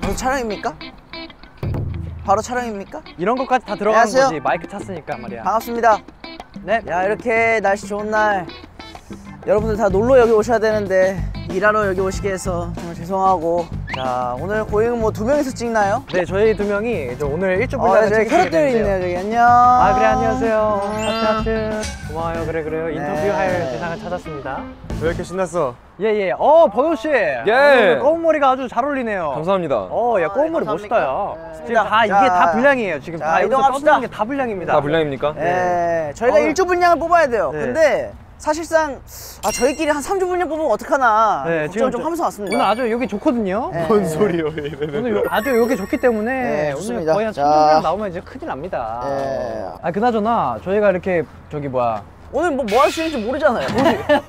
바로 촬영입니까? 바로 촬영입니까? 이런 것까지 다 들어가는 안녕하세요. 거지 마이크 찼으니까 말이야 반갑습니다. 네 야 이렇게 날씨 좋은 날 여러분들 다 놀러 여기 오셔야 되는데 일하러 여기 오시게 해서 정말 죄송하고 자 오늘 고잉은 뭐두 명이서 찍나요? 네, 저희 두 명이 이제 오늘 일주 어, 분량을 저기 찍게 캐럿들이 되는데요. 있네요 저기 안녕 아 그래 안녕하세요 하트 하트 고마워요 그래 그래요 인터뷰할 네. 대상을 찾았습니다 왜 이렇게 신났어? 예예 어 버논 씨 예. 검은 머리가 아주 잘 어울리네요 감사합니다. 어야 검은 머리 아, 멋있다 야 감사합니다. 지금 다 자, 이게 다 분량이에요 지금 자, 다 이동합시다. 떠드는 게다 분량입니다 다 분량입니까? 예, 저희가 어. 일주 분량을 뽑아야 돼요 네. 근데 사실상 아 저희끼리 한 3주 분량 뽑으면 어떡하나 네, 걱정을 좀 저- 하면서 왔습니다 오늘 아주 여기 좋거든요 네. 뭔 소리요? 오늘 요- 아주 여기 좋기 때문에 네, 오늘 좋습니다. 거의 한 자. 3주 분량 나오면 이제 큰일 납니다 네. 아 그나저나 저희가 이렇게 저기 뭐야 오늘 뭐 뭐 할 수 있는지 모르잖아요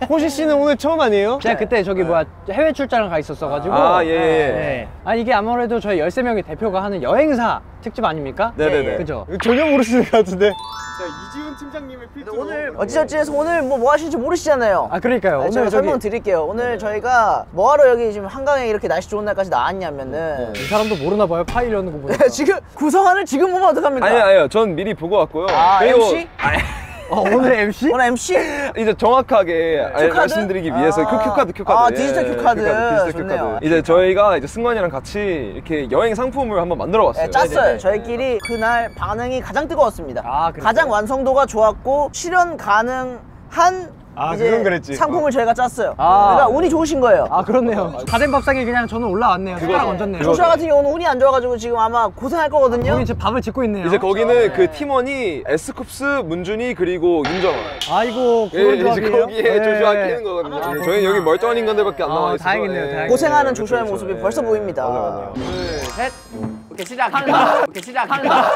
호시 씨는 오늘 처음 아니에요? 제가 그때 저기 뭐야 해외 출장을 가 있었어가지고 아, 예, 예. 네. 아 이게 아무래도 저희 13명의 대표가 하는 여행사 특집 아닙니까? 네네네. 그죠? 전혀 모르시는 것 같은데. 자, 이지훈 팀장님의 필두로. 오늘 어찌저찌 해서 오늘 뭐 뭐 하실지 모르시잖아요 아 그러니까요 아니, 제가 오늘 저기 설명 드릴게요 오늘 저희가 뭐하러 여기 지금 한강에 이렇게 날씨 좋은 날까지 나왔냐면은 이 사람도 모르나 봐요 파일 여는 거 보니까 지금 구성안을 지금 보면 어떡합니까? 아니 아니요. 전 미리 보고 왔고요. 아, 그리고 MC? 어, 오늘 MC? 오늘 MC? 이제 정확하게 알-? 말씀드리기 위해서 아. 그 cue card cue card. 아, 디지털 cue card. 디지털. cue card. 이제 저희가 이제 승관이랑 같이 이렇게 여행 상품을 한번 만들어 봤어요. 네, 짰어요 네네네. 저희끼리 그날 반응이 가장 뜨거웠습니다 아? 가장 완성도가 좋았고 실현 가능한 아, 그건 그랬지. 상품을 저희가 짰어요 아. 그러니까 운이 좋으신 거예요 아 그렇네요 다된 밥상에 그냥 저는 올라왔네요 숟가락 얹었네요 조슈아 같은 경우는 운이 안 좋아가지고 지금 아마 고생할 거거든요 형이 지금 밥을 짓고 있네요 이제 거기는 그 팀원이 에스쿱스, 문준휘 그리고 윤정한. 아이고 예, 그런 이제 조합이에요? 거기에 네. 조슈아 끼는 거거든요. 예, 저희는 여기 멀쩡한 인간들밖에 안 어, 나와 있어서. 다행이네요, 예. 다행이네요. 고생하는 그렇죠, 조슈아의 그렇죠. 모습이 예. 벌써 보입니다 맞아요, 맞아요. 둘셋 이렇게 시작한다 이렇게 시작한다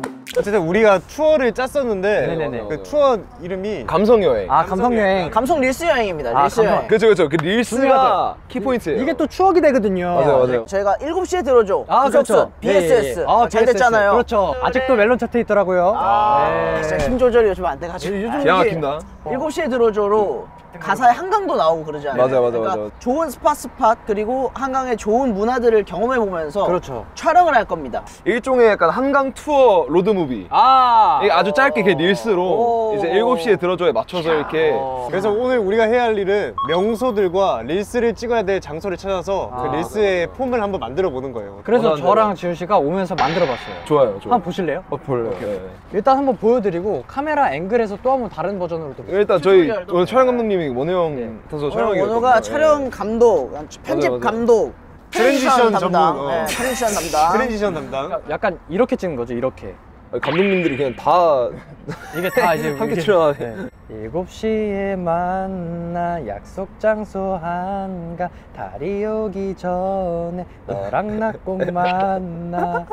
어쨌든 우리가 투어를 짰었는데 네네네. 그 투어 이름이 감성 여행. 아 감성 여행 감성 reels 여행입니다 아, reels 감성. 여행 그렇죠, 그렇죠. 그 reels가. 키포인트예요. 이게 또 추억이 되거든요 맞아요, 맞아요. 저희가 7시에 들어줘 아 그렇죠 BSS 예, 예. 아, 잘 BSS. 됐잖아요 그렇죠 아직도 멜론 차트에 있더라고요 아, 네. 진짜 힘 조절이 요즘 안 돼가지고 요즘 기가 막힌다. 7시에 들어줘로 가사에 한강도 나오고 그러지 않아요? 맞아요, 맞아요, 그러니까 맞아요. 좋은 spot spot 그리고 한강의 좋은 문화들을 경험해 보면서 그렇죠. 촬영을 할 겁니다. 일종의 약간 한강 투어 로드 무비. 아 이게 아주 짧게 그 reels로 오. 이제 7시에 들어줘에 맞춰서 이렇게 그래서 오늘 우리가 해야 할 일은 명소들과 reels를 찍어야 될 장소를 찾아서 아. 그 reels의 폼을 한번 만들어 보는 거예요. 그래서 원우랑 저랑 지훈 씨가 오면서 만들어 봤어요 좋아요, 좋아요. 한번 보실래요? 어, 볼래요. 네. 일단 한번 보여드리고 카메라 앵글에서 또 한번 다른 버전으로 또 일단 저희 오늘 촬영 감독님이 원우 형 네. 타서 촬영이 원우가 촬영 감독, 편집 맞아요, 맞아요. 감독, transition 담당, 전문, 어. 네, transition 담당. transition 담당. 약간 이렇게 찍는 거죠 이렇게 감독님들이 그냥 다 이게 다 이제 함께 출연하네. 일곱 시에 만나 약속 장소 한가 달이 오기 전에 너랑 나 꼭 만나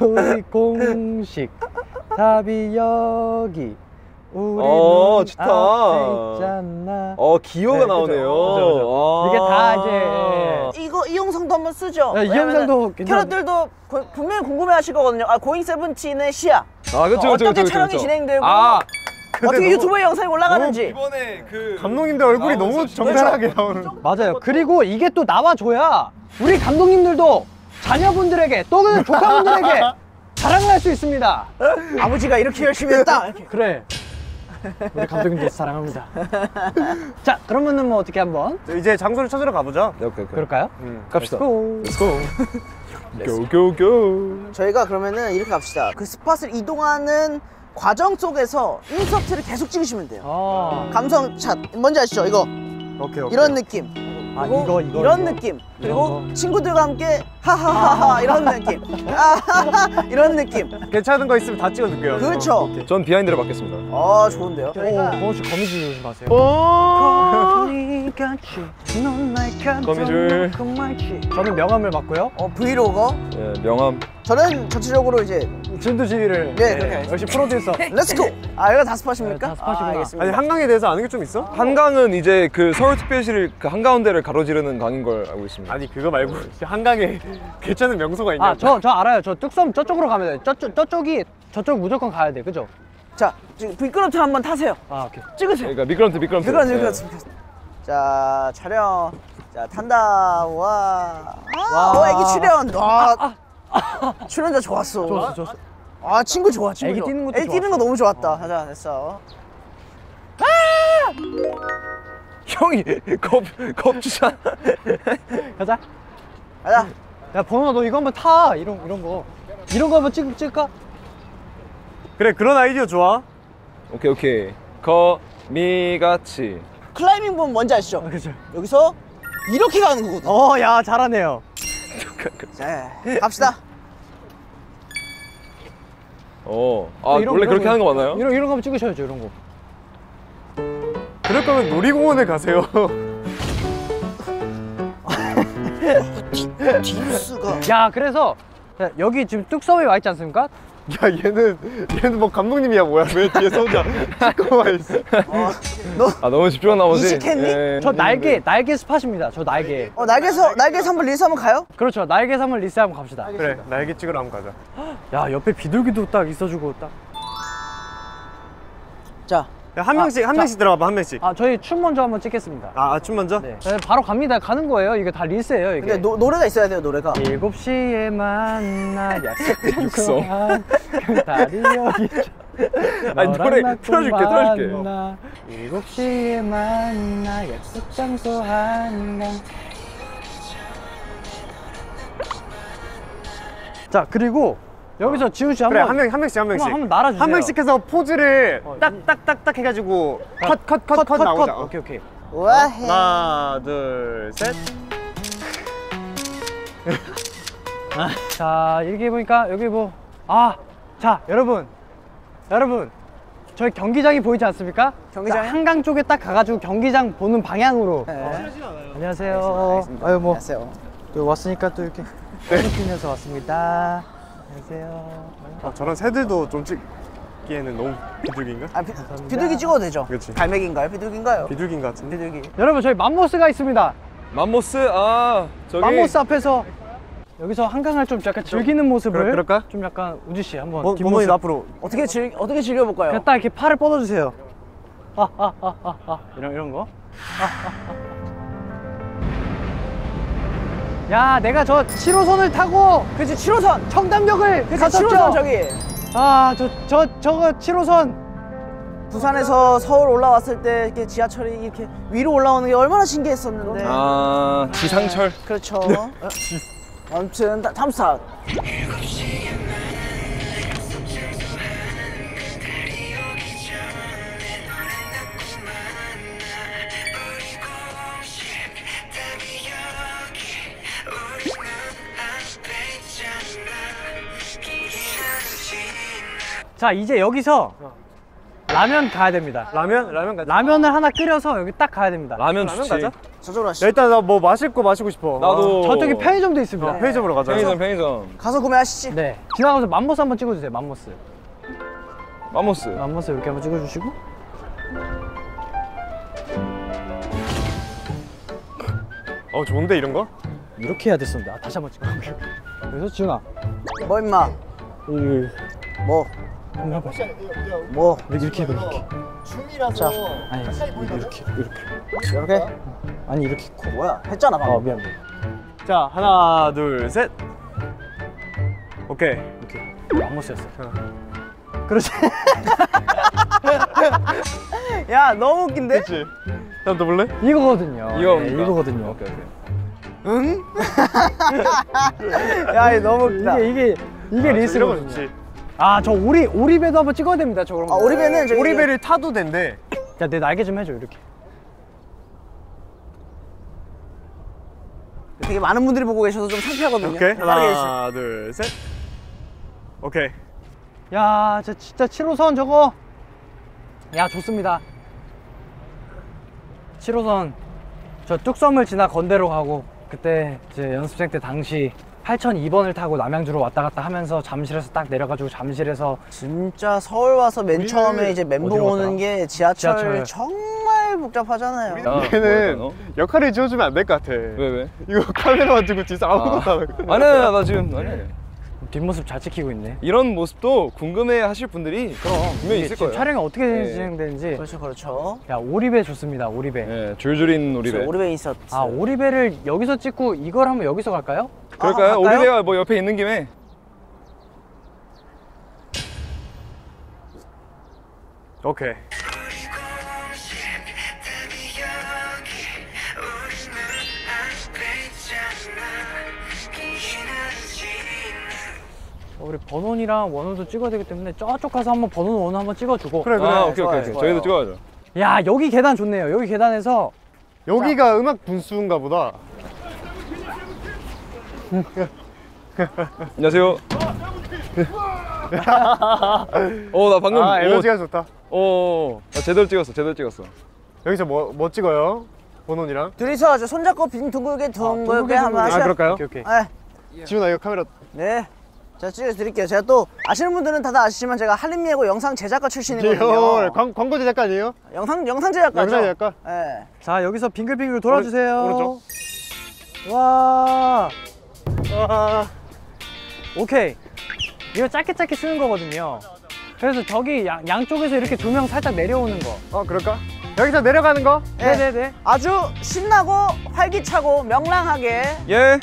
우리 공식 답이 여기 우리 어, 눈 좋다. 있잖아 어 기호가 네, 그죠. 나오네요. 그죠, 그죠. 아. 이게 다 이제 이거 이 영상도 한번 쓰죠. 네, 이 왜냐면은 영상도 괜찮- 캐럿들도 고- 분명히 궁금해하실 거거든요. 아 고잉 세븐틴의 시야 아 그렇죠, 어떻게 그렇죠, 그렇죠, 촬영이 그렇죠. 진행되고 아 어떻게 너무- 유튜브에 영상이 올라가는지 이번에 그 감독님들 얼굴이 너무 정갈하게 나오는. 맞아요 그리고 이게 또 나와줘야 우리 감독님들도 자녀분들에게 또는 조카분들에게 자랑을 할 수 있습니다 아버지가 이렇게 열심히 했다. 이렇게. 그래. 우리 감독님도 사랑합니다. 자, 그러면은 뭐 어떻게 한번 이제 장소를 찾으러 가보자. 네, 오케이 오케이. 그럴까요? 갑시다. Let's go. Let's go. go go. 저희가 그러면은 이렇게 합시다. 그 스팟을 이동하는 과정 속에서 인서트를 계속 찍으시면 돼요. 아, 감성 샷 뭔지 아시죠? 이거 오케이 오케이. 이런 느낌. 아, 이거, 이거, 이런 이거. 느낌. 그리고 이거. 친구들과 함께 하하하하 이런 느낌. 아하하 이런 느낌. 괜찮은 거 있으면 다 찍어둘게요. 그렇죠. 전 비하인드를 받겠습니다. 어 좋은데요. 오, 저희가 범호 씨 거미줄 조심하세요. 어. 거미줄. 저는 명함을 맡고요 어 브이로거. 예, 명함. 저는 전체적으로 이제 진두지휘를 네, 그렇게 하겠습니다. 역시 프로듀서 let's go. 아 이거 다 spot입니까? 네, 다 spot이구나. 아, 알겠습니다. 아니 한강에 대해서 아는 게 좀 있어? 한강은 이제 그 서울특별시를 그 한가운데를 가로지르는 강인 걸 알고 있습니다. 아니 그거 말고 한강에 괜찮은 명소가 있냐? 아저 저 알아요 저 뚝섬 저쪽으로 가면 돼요 저쪽, 저쪽이 저쪽 무조건 가야 돼 그죠? 자 지금 미끄럼틀 한번 타세요. 아 오케이 찍으세요. 그러니까 미끄럼틀 미끄럼틀. 미끄럼틀 예. 미끄럼틀. 자 촬영. 자 탄다. 와. 아, 와. 어 애기 출연. 와. 출연자 좋았어. 좋았어 좋았어 아 친구 좋아 친구 애기 좋아. 뛰는 것도 애기 뛰는 거. 너무 좋았다 가자 됐어 형이 겁 겁 주잖아. 가자 가자 야 번호아 너 이거 한번 타 이런 이런 거 이런 거 한번 찍, 찍을까? 그래 그런 아이디어 좋아. 오케이 오케이. 거미같이. 클라이밍 보면 뭔지 아시죠? 그죠 여기서 이렇게 가는 거거든 어야 잘하네요 자 갑시다 어. 아 이런 원래 거, 그렇게 이런 하는 거. 거 맞나요? 이런 이런 거 한번 찍으셔야죠 이런 거 그럴 거면 놀이공원에 가세요. 딥스가 야 그래서 자, 여기 지금 뚝섬에 와 있지 않습니까? 야 얘는 얘는 뭐 감독님이야 뭐야 왜 뒤에서 혼자 시끄러워 있어. 아 너무 집중한 나머지. 이직했니? 예. 저 날개 날개 spot입니다 저 날개 어 날개서 날개서 한번 reels 한번 가요? 그렇죠 날개 삼을 reels 한번 갑시다 그래 날개 찍으러 한번 가자. 야 옆에 비둘기도 딱 있어주고 딱자 야, 한 명씩 한 자. 명씩 들어가봐 한 명씩. 아 저희 춤 먼저 한번 찍겠습니다 아, 아, 춤 먼저? 네 네, 바로 갑니다 가는 거예요 이게 다 reels예요 이게 근데 노, 노래가 있어야 돼요 노래가 일곱 시에 만나 약속 육성. 그 다리 여기 아니, 노래 틀어줄게, 틀어줄게. 일곱 시에 만나 약속 장소 한강 자 그리고 여기서 지훈 씨 그래 명한 명씩 한 명씩. 한번 날아주세요. 한 명씩 해서 포즈를 어. 딱딱딱딱 해가지고 컷 컷 컷 컷 나오자. 어. 오케이 오케이 와해 하나 둘 셋. 자 이렇게 보니까 여기 뭐 아 자 여러분 여러분 저희 경기장이 보이지 않습니까? 경기장이요? 자, 한강 쪽에 딱 가가지고 경기장 보는 방향으로 네. 안녕하세요 아유 뭐 안녕하세요 또 왔으니까 또 이렇게 필리핀에서 왔습니다 안녕하세요 아, 저런 새들도 좀 찍기에는 너무 비둘기인가? 아, 비, 비둘기 찍어도 되죠? 그치. 갈매기인가요? 비둘기인가요? 비둘기인 것 같은데. 비둘기 여러분 저희 맘모스가 있습니다 맘모스 아 저기. 맘모스 앞에서 여기서 한강을 좀 약간 즐기는 모습을 그럴- 그럴까? 좀 약간 우지 씨 한번 뭐, 뒷모습 뭐 앞으로. 어떻게 즐 어떻게 즐겨 볼까요? 그냥 딱 이렇게 팔을 뻗어 주세요. 아, 아, 아, 아, 아. 이런, 이런 거. 아, 아, 아. 야, 내가 저 7호선을 타고 그치 7호선 청담역을 그치 갔었죠? 7호선 저기 아, 저, 저, 저거 7호선. 부산에서 서울 올라왔을 때 이렇게 지하철이 이렇게 위로 올라오는 게 얼마나 신기했었는데 아 지상철. 그렇죠 어? 아무튼 다- 다 자, 이제 여기서 라면 가야 됩니다. 라면? 라면 가자. 라면을 하나 끓여서 여기 딱 가야 됩니다. 라면 라면 좋지. 가자. 저쪽으로 야, 하시죠 일단 나 뭐 마실 거 마시고 싶어. 나도. 저쪽에 편의점도 있습니다. 아, 편의점으로 가자. 편의점 편의점. 가서 구매하시지 네. 지나가면서 맘모스 한번 찍어주세요, 맘모스. 맘모스. 맘모스 이렇게 한번 찍어주시고. 어 좋은데 이런 거? 이렇게 해야 됐었는데. 아, 다시 한번 찍어. 그래서 지훈아. 뭐 임마 이- 뭐 해봐. 뭐 이렇게 해봐, 이렇게. 자, 아니, 이렇게, 이렇게. 이렇게 아니, 이렇게 있고. 뭐야 했잖아 방금 어, 미안, 미안. 자 하나 둘 셋. 오케이. 맘모스였어. 그렇지. 야 너무 웃긴데? 그렇지. 다음 또 볼래? 이거거든요. 이거 네, 이거거든요. 오케이 오케이. 응? 야 너무 웃기다 이게 이게 이게 아, 이런 거 리스거든요. 아, 저 오리 오리배도 한번 찍어야 됩니다. 저 거. 아 오리배는 저기 오리배를 타도 된대. 야, 내 날개 좀 해줘 이렇게. 되게 많은 분들이 보고 계셔서 좀 창피하거든요 오케이. 하나 둘 셋. 오케이. 야, 저 진짜 7호선 저거. 야, 좋습니다. 7호선 저 뚝섬을 지나 건대로 가고 그때 제 연습생 때 당시 8002번을 타고 남양주로 왔다 갔다 하면서 잠실에서 딱 내려가지고 잠실에서 진짜 서울 와서 맨 처음에 이제 멘붕 오는? 게 지하철, 지하철. 정말 복잡하잖아요. 아, 걔는 뭐였다, 역할을 지어주면 안 될 것 같아. 왜 왜? 이거 카메라만 들고 뒤에서 아무것도 안 하고. 아니 아니 나 지금 아니 뒷모습 잘 찍히고 있네. 이런 모습도 궁금해 하실 분들이 그럼 분명히 있을 거예요. 촬영이 어떻게 네. 진행되는지. 그렇죠, 그렇죠. 야 오리배 좋습니다. 오리배. 예, 줄줄인 우리배. 오리배 인서트. 아 오리배를 여기서 찍고 이걸 한번 여기서 갈까요? 그럴까요? 아, 갈까요? 우리배가 뭐 옆에 있는 김에 오케이. 어, 우리 번원이랑 원호도 찍어야 되기 때문에 저쪽 가서 한번 번원 원호 한번 찍어주고. 그래, 그래. 아 오케이 좋아요, 오케이 오케이 좋아요. 저희도 찍어야죠. 야 여기 계단 좋네요. 여기 계단에서 여기가 음악 분수인가 보다. 안녕하세요. 어 나 방금 아, 오, 에너지가 좋다. 어, 나 제대로 찍었어 제대로 찍었어. 여기서 뭐, 뭐 찍어요? 본원이랑? 둘이서 저 손잡고 빈 둥글게 둥글게 둥글게 한번 둥글게. 하셔. 아, 그럴까요? 오케이 오케이. 네. 지훈아, 이거 카메라. 네. 제가 찍어드릴게요. 제가 또 아시는 분들은 다들 아시지만 제가 한림예고 영상 제작가 출신이거든요. 헐, 광, 광고 제작가 아니에요? 영상 영상 제작가죠. 영상 제작가? 네. 자 여기서 빙글빙글 돌아주세요. 오른쪽. 와. 아, 오케이. 이거 짧게 짧게 쓰는 거거든요. 그래서 저기 양, 양쪽에서 이렇게 조명 살짝 내려오는 거. 어, 그럴까? 여기서 내려가는 거? 네. 네네네. 아주 신나고 활기차고 명랑하게. 예.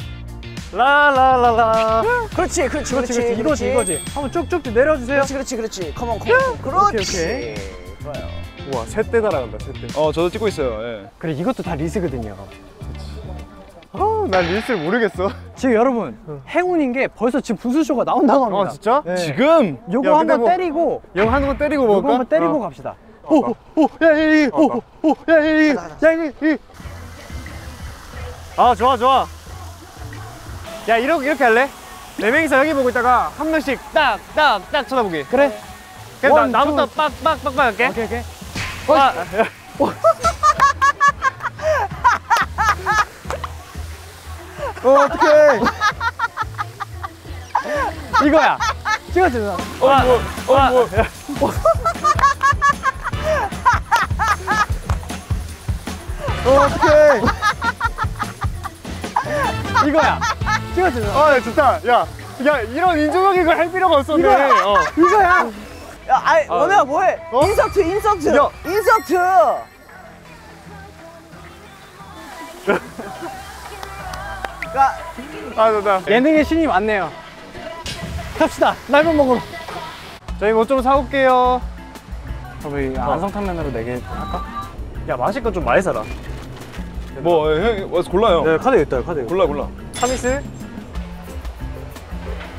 라라라라. 그렇지, 그렇지, 그렇지, 그렇지, 그렇지. 이거지, 이거지. 한번 쭉쭉 내려주세요. 그렇지, 그렇지, 그렇지. 컴온, 컴온. 그렇지. 오케이, 좋아요. 우와, 셋대 날아간다, 셋대. 어 저도 찍고 있어요. 예. 그래, 이것도 다 리스거든요. 아, 난 릴스를 모르겠어. 지금 여러분, 행운인 게 벌써 지금 분수쇼가 나온다고 합니다. 아, 진짜? 네. 지금 요거 야, 한번 뭐- 때리고, 영 하는 거 때리고 요거 먹을까? 한번 때리고 어. 갑시다. 오, 오, 오, 야, 야, 이, 오, 오, 오, 야, 이, 가자, 가자. 야, 이, 이. 아, 좋아, 좋아. 야, 이렇게, 이렇게 할래? 네 명이서 여기 보고 있다가 한 명씩 딱, 딱, 딱 쳐다보기. 그래. 그럼 나, 나부터 투. 빡, 빡, 빡, 빡 할게. 오케이, 오케이. 아, 어, 어떡해. 이거야. 찍어줘, 누나. 와, 어, 뭐. 어, 어떡해. 이거야. 찍어줘, 누나. 아, 야, 좋다. 야, 야, 이런 인조적인 걸 할 필요가 없었네. 이거야. 어. 이거야. 야, 아이, 원우야, 뭐해? 어? 인서트, 인서트. 야. 인서트. 아, 좋다. 예능의 신이 많네요. 갑시다. 넓은 목으로. 저희 뭐 좀 사올게요. 저희 안성탕면으로 4개 할까? 야, 마실 거좀 많이 사라. 뭐 예, 형 와서 골라요. 네, 카드 있다, 카드. 골라 골라. 타미스?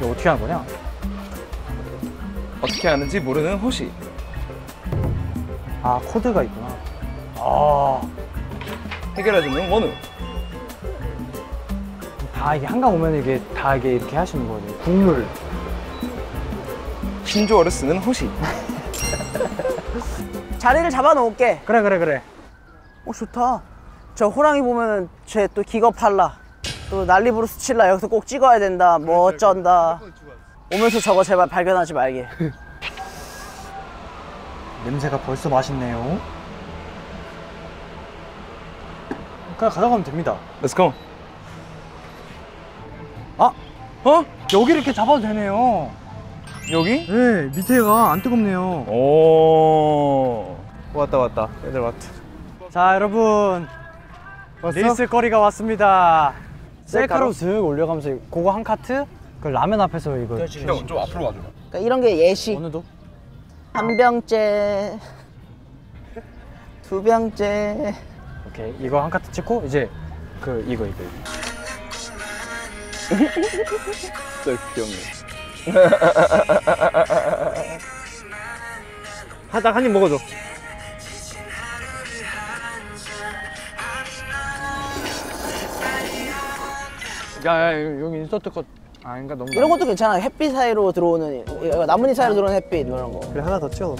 이거 어떻게 하는 거냐? 어떻게 하는지 모르는 호시. 아, 코드가 있구나. 아, 해결해주는 원우. 다 이게 한강 오면 이게 다 이게 이렇게 하시는 거예요. 국물. 신조어를 쓰는 호시. 자리를 잡아 놓을게. 그래, 그래, 그래. 어, 좋다. 저 호랑이 보면은 쟤 또 기겁할라. 또 난리 부르스 칠라. 여기서 꼭 찍어야 된다. 뭐 어쩐다. 오면서 저거 제발 발견하지 말게. 냄새가 벌써 맛있네요. 그냥 가져가면 됩니다. Let's go. 아, 어? 여기 이렇게 잡아도 되네요. 여기? 네, 밑에가 안 뜨겁네요. 오. 왔다, 왔다. 애들 왔다. 자, 여러분. 왔어? 릴스 거리가 왔습니다. 셀카로? 셀카로 슥 올려가면서 그거 한 카트? 그 라면 앞에서 이거. 형좀 앞으로 와줘. 그러니까 이런 게 예시. 어느도? 한 병째. 두 병째. 오케이. 이거 한 카트 찍고 이제 그 이거 이거. 이거. 진짜 귀엽네. 하다 한 입 먹어줘. 야, 야, 여기 인서트 컷. 아, 그러니까 너무. 이런 것도 괜찮아. 햇빛 사이로 들어오는 나뭇잎 사이로 들어오는 햇빛 뭐 이런 거. 그래, 하나 더 찍어.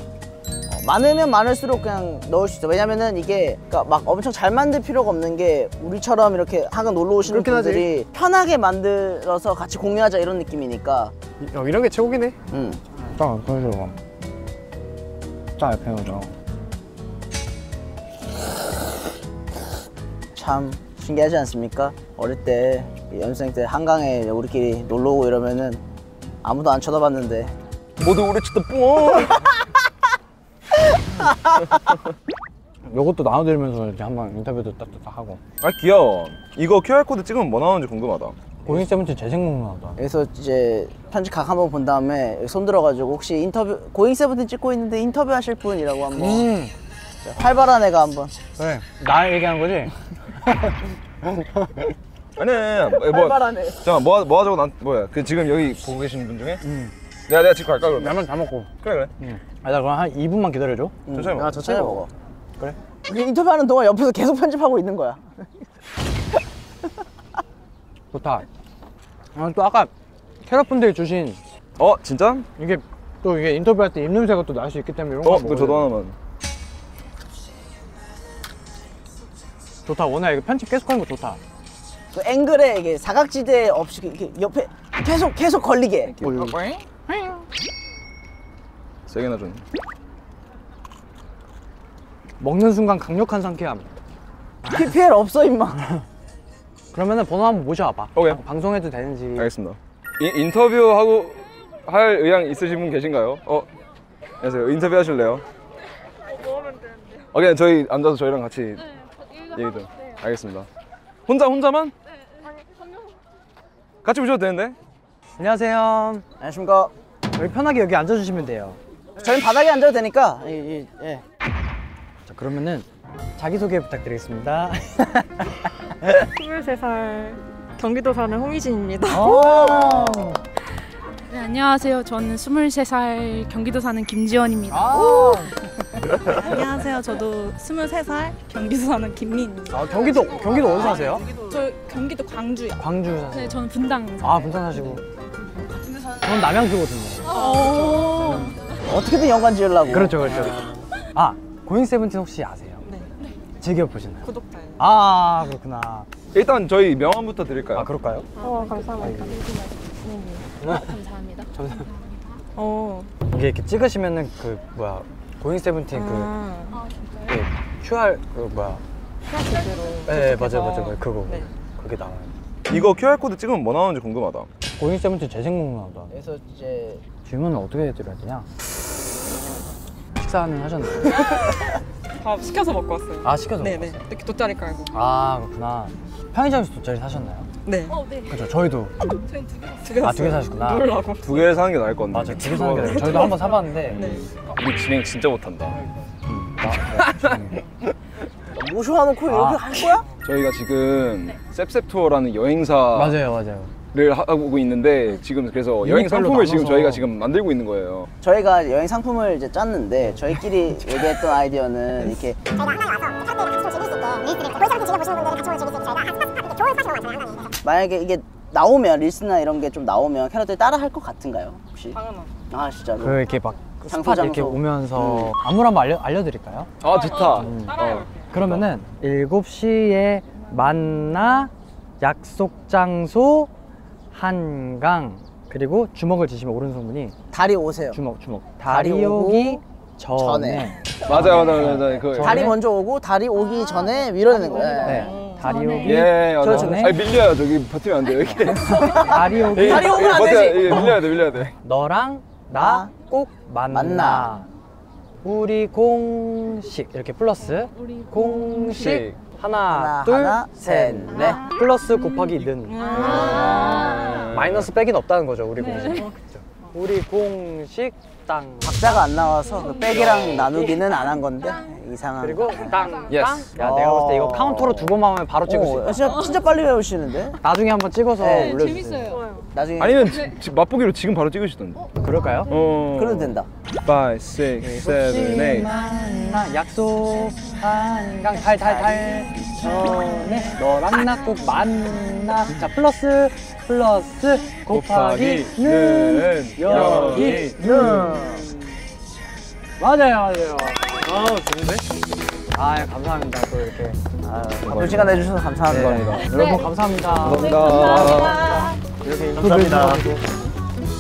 어, 많으면 많을수록 그냥 넣을 수 있어. 왜냐면은 이게 그러니까 막 엄청 잘 만들 필요가 없는 게 우리처럼 이렇게 한강 놀러 오시는 그렇긴 하지. 분들이 편하게 만들어서 같이 공유하자 이런 느낌이니까. 어, 이런 게 최고긴 해. 음. 딱 옆에 오죠. 참 신기하지 않습니까? 어릴 때 연습생 때 한강에 우리끼리 놀러 오고 이러면은 아무도 안 쳐다봤는데 모두 우리 치다 뽕. 요것도 나눠드리면서 이렇게 한번 인터뷰도 딱딱 하고. 아 귀여워. 이거 QR 코드 찍으면 뭐 나오는지 궁금하다. 고잉 세븐틴 재생목록 나왔다. 여기서 이제 편집 각 한번 본 다음에 손 들어가지고 혹시 인터뷰 고잉 세븐틴 찍고 있는데 인터뷰 하실 분이라고 한번 음, 활발한 애가 한번 그래. 나 얘기한 거지? 아니, 뭐, 활발하네. 잠깐 뭐, 뭐 하자고 난 뭐야? 그 지금 여기 보고 계시는 분 중에? 응. 내가 내가 찍고 갈까 그러면? 라면 다 먹고. 그래 그래. 응. 아, 나 그럼 한 2분만 기다려줘. 음, 천천히 먹어. 아, 천천히 먹어. 그래. 인터뷰하는 동안 옆에서 계속 편집하고 있는 거야. 좋다. 아, 또 아까 캐럿분들이 주신 어 진짜? 이게 또 이게 인터뷰할 때 입냄새가 또 날 수 있기 때문에 이런 거 어, 그 저도 돼. 하나만. 좋다. 오늘 이거 편집 계속하는 거 좋다. 그 앵글에 이게 사각지대 없이 이렇게 옆에 계속 계속 걸리게. 세개나 좀. 먹는 순간 강력한 상쾌함. PPL 없어 임마. 그러면은 번호 한번 모셔와봐. 오케이. 방- 방송해도 되는지. 알겠습니다. 이, 인터뷰 하고 할 의향 있으신 분 계신가요? 어, 안녕하세요. 인터뷰 하실래요? 어, 그냥 저희 앉아서 저희랑 같이 얘기 좀. 알겠습니다. 혼자 혼자만? 같이 오셔도 되는데? 안녕하세요. 안녕하십니까. 여기 편하게 여기 앉아주시면 돼요. 저희 바닥에 앉아도 되니까. 이, 이, 예. 자 그러면은 자기소개 부탁드리겠습니다. 23살 경기도 사는 홍희진입니다. 아. 네, 안녕하세요. 저는 23살 경기도 사는 김지원입니다. 아, 안녕하세요. 저도 23살 경기도 사는 김민입니다. 아, 경기도 경기도 어디 사세요? 저 경기도 광주요. 광주 사세요. 네, 저는 분당. 아 분산 사시고. 저는 남양주거든요. 어. 어떻게든 연관 지으려고. 그렇죠 그렇죠. 아 고잉 세븐틴 혹시 아세요? 네. 즐겨 보시나요? 구독자예요. 아 그렇구나. 일단 저희 명함부터 드릴까요? 아 그럴까요? 어, 감사합니다. 감사합니다. 어. 이게 이렇게 찍으시면은 그 뭐야 고잉 세븐틴 그 아, 그 QR 그 뭐야? 플라스틱으로. 네 맞아요 맞아요 맞아요 그거 네. 그게 나와요. 이거 QR 코드 찍으면 뭐 나오는지 궁금하다. 고잉 세븐틴 재생목록 나온다. 그래서 이제 질문을 어떻게 해드려야 되냐? 식사는 하셨나요? 밥 시켜서 먹고 왔어요. 아 시켜서 네네. 먹었어요? 이렇게 돗자리 깔고. 아 그렇구나. 편의점에서 돗자리 사셨나요? 네. 그렇죠 저희도 두 개 샀어요. 두개 사셨구나. 놀라고. 두 개 사는 게 나을 것 같은데. 맞아 두 개 사는 게 아니라 저희도 한번 사봤는데 네. 우리 진행 진짜 못한다. 모셔와놓고 이렇게 아. 할 거야? 저희가 지금 셉셉 투어라는 여행사를 맞아요 맞아요. 하고 있는데 지금 그래서 여행 상품을 지금 나눠서. 저희가 지금 만들고 있는 거예요. 저희가 여행 상품을 이제 짰는데 저희끼리 얘기했던 아이디어는 이렇게 만약에 이게 나오면 릴스나 이런 게 좀 나오면 캐럿들이 따라 할 것 같은가요 혹시? 당연하죠. 아 진짜로? 그 이렇게 막 장소, 스팟 이렇게 장소. 오면서 음. 안무 한번 알려, 알려드릴까요? 아 좋다. 따라해볼게요. 그러면은 7시에 만나 약속 장소 한강 그리고 주먹을 지시면 오른손분이 다리 오세요 주먹 주먹 다리 다리 오기 전에, 전에. 맞아요, 맞아요, 맞아요. 그 다리 전에? 먼저 오고 다리 오기 전에 밀어내는 거예요 네 다리 오기 예, 맞아요. 전에 아니 밀려요. 저기 버티면 안 돼요. 이렇게. 다리 오기 다리 오면 안 버텨야- 되지. 이게 밀려야 돼, 밀려야 돼. 너랑 나 꼭 만나. 만나. 우리 공식 이렇게 플러스 공식 하나, 하나 둘 하나 셋, 셋, 넷. 플러스 곱하기 는. 마이너스 빼긴 없다는 거죠 우리 공식. 그죠? 우리 공식 땅. 박자가 안 나와서 그 빼기랑 나누기는 안 한 건데 이상한 그리고 땅, 땅. Yes. 야 내가 봤을 때 이거 어. 카운터로 두 번만 하면 바로 찍을 수 어, 있다 진짜, 진짜 빨리 배우시는데? 나중에 한번 찍어서 네, 올려주세요 나중에 아니면 지, 지- 맛보기로 지금 바로 찍으시던데. 그럴까요? 어. 그래도 된다 5, 6, 7, 8. 만나 약속 한강 달달달 전에 너랑 나 꼭 만나 자 플러스 플러스 곱하기는 여기는 맞아요, 맞아요. 아, 좋은데? 아, 감사합니다. 또 이렇게. 아, 바쁜 시간 내주셔서 감사합니다. 네. 여러분 감사합니다. 감사합니다. 이렇게 감사합니다.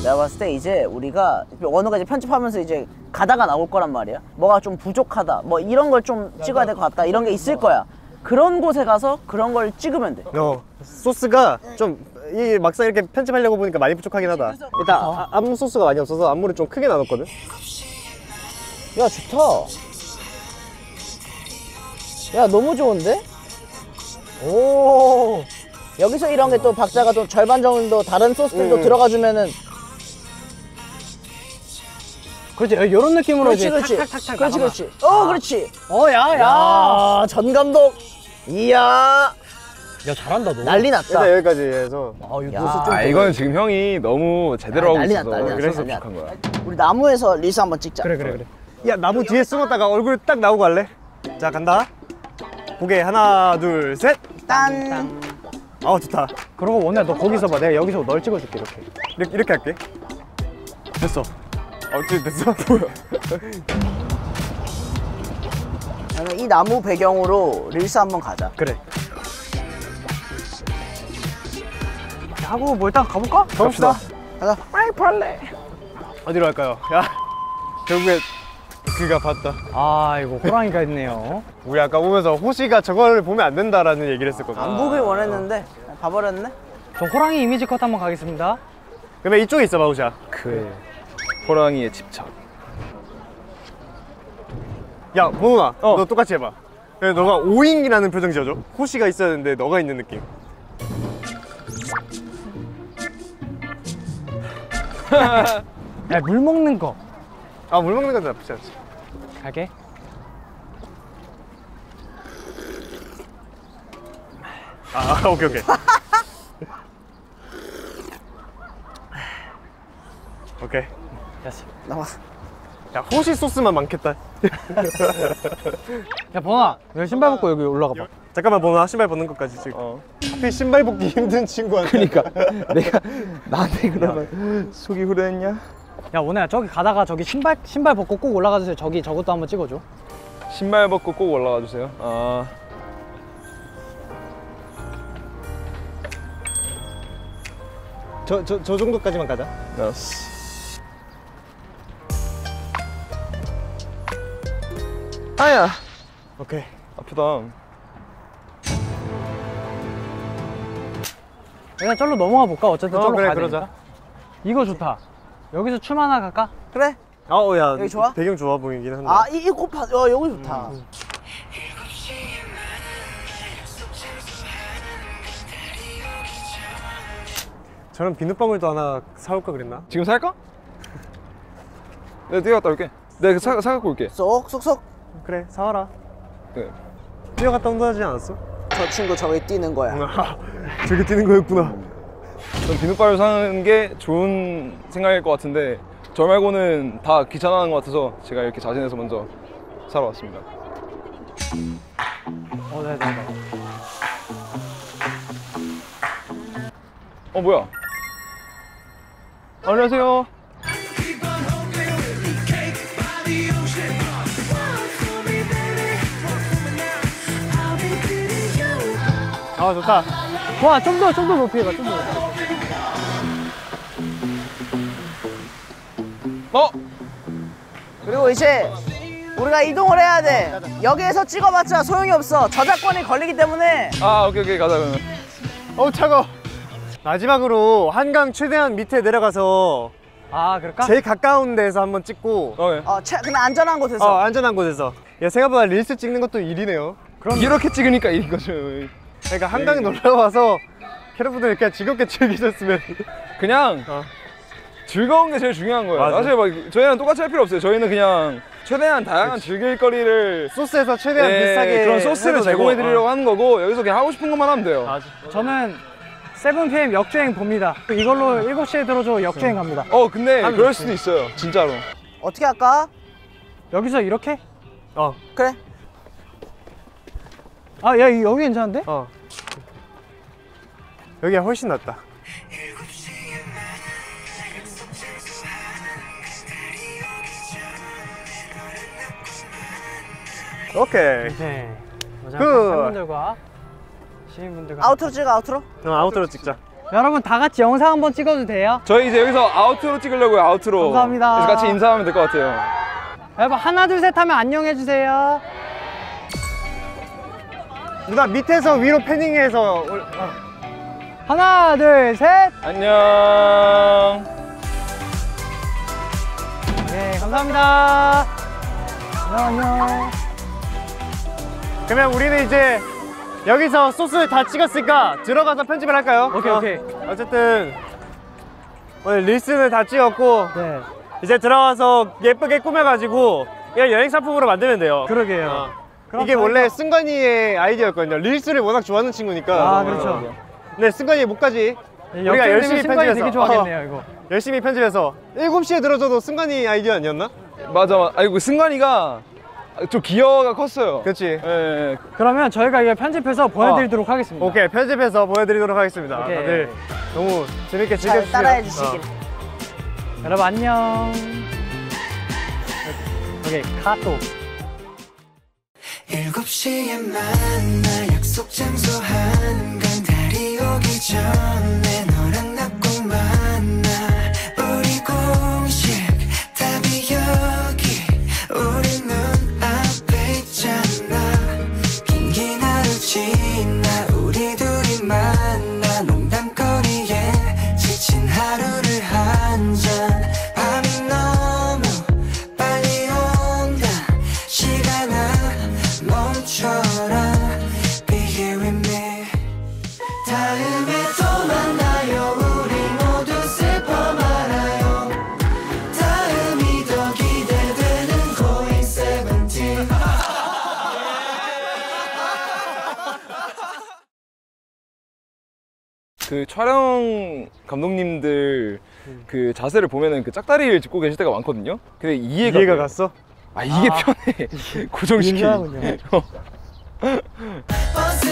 내가 봤을 때 이제 우리가 원우가 이제 편집하면서 이제 가다가 나올 거란 말이야. 뭐가 좀 부족하다, 뭐 이런 걸 좀 찍어야 될 것 같다, 이런 게 있을 거야. 그런 곳에 가서 그런 걸 찍으면 돼. 어 소스가 좀 이 막상 이렇게 편집하려고 보니까 많이 부족하긴 하다. 일단 아, 암 소스가 많이 없어서 암물을 좀 크게 나눴거든. 야 좋다. 야 너무 좋은데? 오. 여기서 이런 게 또 박자가 좀 절반 정도 다른 소스들도 음. 들어가 주면은 그렇지, 이런 느낌으로 그렇지 이제 그렇지 탁탁탁탁 그렇지 그렇지 어 그렇지 어, 야, 야. 야 전 감독 이야 야, 잘한다, 너. 난리 났다 일단 여기까지 해서 아, 이거 야. 노스 좀. 아 이건 지금 형이 너무 제대로 아, 하고 난리 있어서 났다, 난리 났다, 그래서 난리 부족한 거야. 우리 나무에서 릴스 한번 찍자 그래, 그래, 그래. 야 나무 뒤에 숨었다가 얼굴 딱 나오고 갈래? 자 간다. 고개 하나 둘 셋. 딴 아 좋다. 그러고 원래 너 거기서 봐. 내가 여기서 널 찍어줄게, 이렇게. 이렇게, 이렇게 할게. 됐어. 어찌 됐어? 뭐야? 그러면 이 나무 배경으로 릴스 한번 가자 그래. 하고 뭐 일단 가볼까? 가봅시다. 가자 어디로 갈까요? 야 결국에 그가 봤다. 아, 이거 호랑이가 있네요. 우리 아까 보면서 호시가 저걸 보면 안 된다라는 얘기를 했었거든. 안 보길 원했는데 봐버렸네 저 호랑이 이미지 컷 한번 가겠습니다. 그러면 이쪽에 있어봐 호시야. 그 호랑이의 집착. 야 보은아, 어. 너 똑같이 해봐. 그래, 너가 오잉이라는 표정 지어줘. 호시가 있어야 되는데 너가 있는 느낌. 야, 물 먹는 거. 아 물 먹는 건 나쁘지 않지. 갈게. 아 오케이 오케이. 오케이. 됐어. 나와 야 호시 소스만 많겠다. 야, 번아, 너 신발 벗고 여기 올라가 봐. 잠깐만 보나 신발 벗는 것까지 지금. 어. 하필 신발 벗기 힘든 친구한테. 그러니까 내가 나한테 그러면 속이 후련했냐? 야, 원혜야, 저기 가다가 저기 신발, 신발 벗고 꼭 올라가 주세요. 저기 저것도 한번 찍어줘. 신발 벗고 꼭 올라가 주세요. 아 저 저 저 정도까지만 가자. 알았어. 아야 오케이. 아프다. 그냥 절로 넘어가 볼까? 어쨌든 어, 절로 그래, 가야 그러자. 되니까. 이거 좋다. 여기서 춤 하나 갈까? 그래 아우야 여기 좋아? 배경 좋아 보이긴 한데. 아이 코파 어 여기 좋다 저런 비눗방울도 하나 사올까 그랬나? 지금 살까? 내가 뛰어갔다 올게. 내가 사, 사갖고 올게. 쏙쏙쏙 그래 사와라. 네. 뛰어갔다 온다 하지 않았어? 저 친구 저기 뛰는 거야 저기 뛰는 거였구나. 전 비눗방울 사는 게 좋은 생각일 것 같은데 저 말고는 다 귀찮아하는 것 같아서 제가 이렇게 자진해서 먼저 사러 왔습니다. 어, 네, 네, 네. 어 뭐야? 안녕하세요. 아 좋다. 와, 좀 더, 좀 더 높이 해봐, 좀 더. 어? 그리고 이제 우리가 이동을 해야 돼 여기에서 찍어봤자 소용이 없어 저작권이 걸리기 때문에 아 오케이 오케이 가자 그러면. 어우 차가. 마지막으로 한강 최대한 밑에 내려가서 아, 그럴까? 제일 가까운 데서 한번 찍고 어, 예. 어, 채, 그냥 안전한 곳에서 어, 안전한 곳에서. 야 생각보다 릴스 찍는 것도 일이네요. 이렇게 찍으니까 이긴 거죠. 그러니까 한강에 놀러 와서 여러분들 그냥 즐겁게 즐기셨으면. 그냥 어. 즐거운 게 제일 중요한 거예요. 맞아. 사실 막 저희랑 똑같이 할 필요 없어요. 저희는 그냥 최대한 다양한 즐길 거리를 소스에서 최대한 예, 비싸게 그런 소스를. 제공해 드리려고 어. 하는 거고 여기서 그냥 하고 싶은 것만 하면 돼요. 맞아. 저는 세븐PM 역주행 봅니다. 이걸로 7시에 들어줘 역주행 갑니다. 어 근데 그럴. 수도 있어요. 진짜로. 어떻게 할까? 여기서 이렇게? 어, 그래 아, 야, 여기 괜찮은데? 어. 여기가 훨씬 낫다. 오케이. 네. 그- 팬분들과 시민분들과 아우트로 찍어 아우트로 그럼 아웃도로 찍자. 여러분 다 같이 영상 한번 찍어도 돼요? 저희 이제 여기서 아우트로 찍으려고요. 아우트로. 감사합니다. 그래서 같이 인사하면 될 것 같아요. 여러분 하나 둘 셋 하면 안녕해 주세요. 누나 밑에서 위로 패닝해서 올- 어. 하나 둘 셋. 안녕. 네 감사합니다. 안녕 안녕. 그러면 우리는 이제 여기서 소스 다 찍었으니까 들어가서 편집을 할까요? 오케이, 어, 오케이. 어쨌든 오늘 릴스는 다 찍었고 네 이제 들어가서 예쁘게 꾸며가지고 그냥 여행 상품으로 만들면 돼요. 그러게요. 어. 그럼 이게 원래 승관이의 아이디어였거든요. 릴스를 워낙 좋아하는 친구니까. 아 그렇죠. 근데 승관이 못가지. 네, 우리가 열심히 편집해서 되게 좋아하겠네요 이거. 열심히 편집해서 7시에 들어줘도 승관이 아이디어 아니었나? 맞아, 맞아. 아니, 그 승관이가 좀 기여가 컸어요. 그렇지. 예, 예. 그러면 저희가 이거 편집해서 보내드리도록 하겠습니다. 오케이 편집해서 보여드리도록 하겠습니다. 오케이. 다들 너무 재밌게 잘 즐겨주세요. 따라해 주시길 어. 여러분 안녕. 오케이 카톡. 일곱 시에 만나 약속 장소 한강 달이 오기 전에 너랑 나꼭만 촬영 감독님들 그 자세를 보면은 그 짝다리를 짚고 계실 때가 많거든요. 근데 이해가 이해가 돼요. 갔어? 아 이게 편해 고정시키기. 이해하군요. 버스